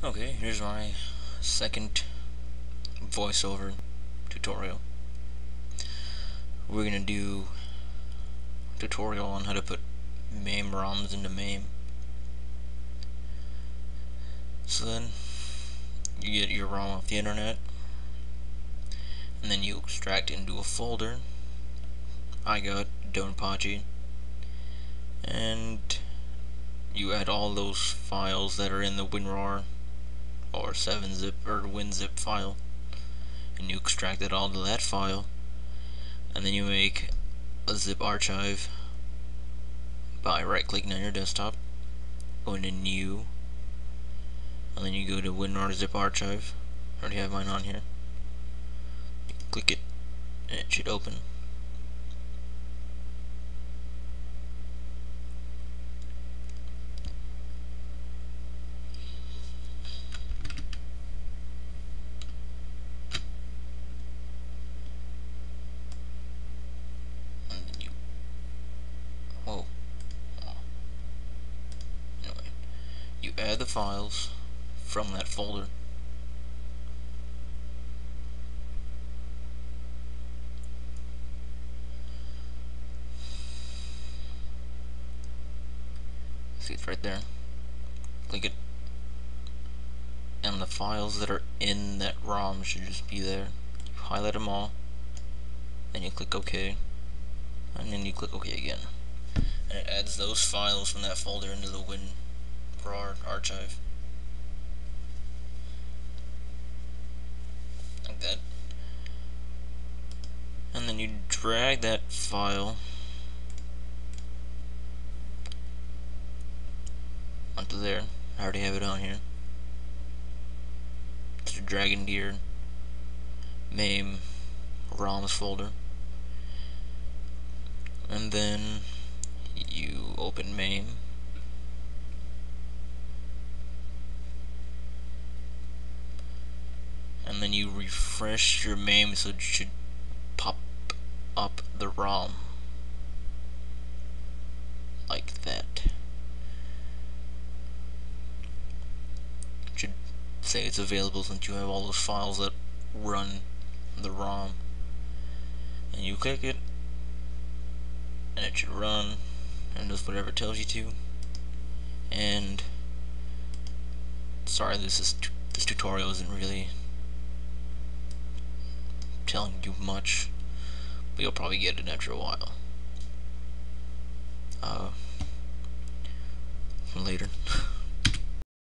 Okay, here's my second voiceover tutorial. We're gonna do tutorial on how to put MAME ROMs into MAME. So then, you get your ROM off the internet, and then you extract into a folder. I got Donpachi, and you add all those files that are in the WinRAR or 7-zip or WinZip file. And you extract it all to that file. And then you make a zip archive by right clicking on your desktop. Going to new. And then you go to WinRAR zip archive. I already have mine on here. Click it and it should open add the files from that folder. See it's right there. Click it. And the files that are in that ROM should just be there. You highlight them all. Then you click OK. And then you click OK again. And it adds those files from that folder into the Win our archive. Like that. And then you drag that file onto there. I already have it on here. So drag into your MAME ROMs folder. And then you open MAME then you refresh your MAME so it should pop up the ROM. Like that. It should say it's available since you have all those files that run the ROM. And you click it. And it should run. And does whatever it tells you to. And sorry this is this tutorial isn't really telling you much, but you'll probably get it after a while. Uh, later.